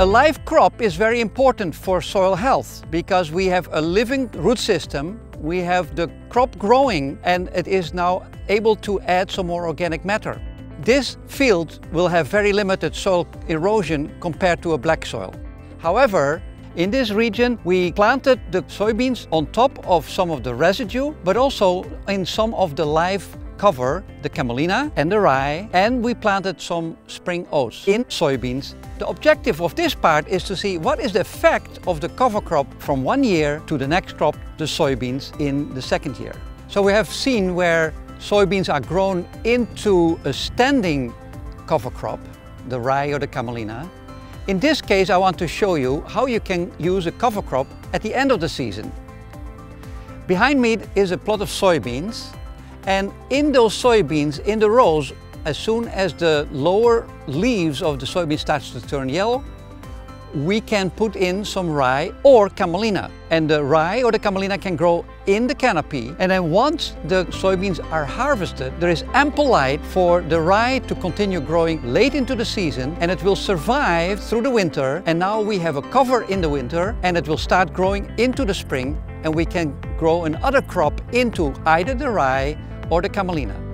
A live crop is very important for soil health because we have a living root system, we have the crop growing and it is now able to add some more organic matter. This field will have very limited soil erosion compared to a black soil. However, in this region we planted the soybeans on top of some of the residue, but also in some of the live cover, the camelina and the rye, and we planted some spring oats in soybeans. The objective of this part is to see what is the effect of the cover crop from one year to the next crop, the soybeans, in the second year. So we have seen where soybeans are grown into a standing cover crop, the rye or the camelina. In this case, I want to show you how you can use a cover crop at the end of the season. Behind me is a plot of soybeans and in those soybeans, in the rows, as soon as the lower leaves of the soybean starts to turn yellow, we can put in some rye or camelina. And the rye or the camelina can grow in the canopy. And then once the soybeans are harvested, there is ample light for the rye to continue growing late into the season and it will survive through the winter. And now we have a cover in the winter and it will start growing into the spring and we can grow another crop into either the rye or the camelina.